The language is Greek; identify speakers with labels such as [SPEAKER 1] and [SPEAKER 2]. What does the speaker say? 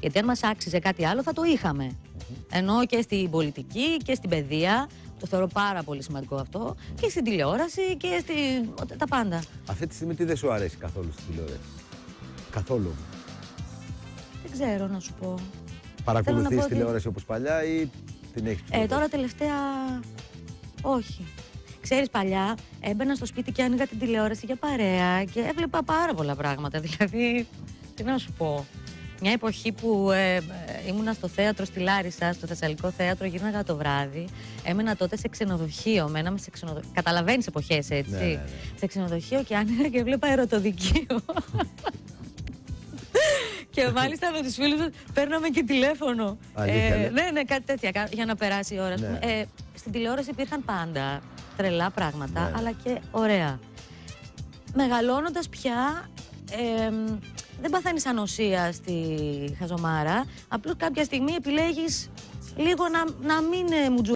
[SPEAKER 1] Γιατί αν μας άξιζε κάτι άλλο θα το είχαμε. Ενώ και στην πολιτική και στην παιδεία. Το θεωρώ πάρα πολύ σημαντικό αυτό. Και στην τηλεόραση και στη... τα πάντα.
[SPEAKER 2] Αυτή τη στιγμή τι δεν σου αρέσει καθόλου στην τηλεόραση; Καθόλου.
[SPEAKER 1] Δεν ξέρω να σου πω.
[SPEAKER 2] Παρακολουθείς
[SPEAKER 1] ότι-
[SPEAKER 2] τηλεόραση όπως παλιά ή την έχεις
[SPEAKER 1] Ε, τώρα τελευταία. Όχι. Ξέρεις παλιά έμπαινα στο σπίτι και άνοιγα την τηλεόραση για παρέα και έβλεπα πάρα πολλά πράγματα. Δηλαδή, τι να σου πω. Μια εποχή που ε, ε, ήμουνα στο θέατρο στη Λάρισα, στο Θεσσαλικό θέατρο, γύρναγα το βράδυ. Έμενα τότε σε ξενοδοχείο. Μέναμε σε ξενοδοχείο. Καταλαβαίνεις εποχές, έτσι.
[SPEAKER 2] Ναι, ναι, ναι.
[SPEAKER 1] Σε ξενοδοχείο και άνοιγα και έβλεπα ερωτοδικείο. και μάλιστα με τους φίλους μου παίρναμε και τηλέφωνο.
[SPEAKER 2] Αλήθεια, ναι.
[SPEAKER 1] ναι, ναι, κάτι τέτοια κα- για να περάσει η ώρα. ας
[SPEAKER 2] Ναι.
[SPEAKER 1] πούμε. Ε, στην τηλεόραση υπήρχαν πάντα τρελά πράγματα,
[SPEAKER 2] Ναι.
[SPEAKER 1] αλλά και ωραία. Μεγαλώνοντας πια, ε, δεν παθαίνεις ανοσία στη χαζομάρα. Απλώς κάποια στιγμή επιλέγεις λίγο να, να μην ε, μουτζου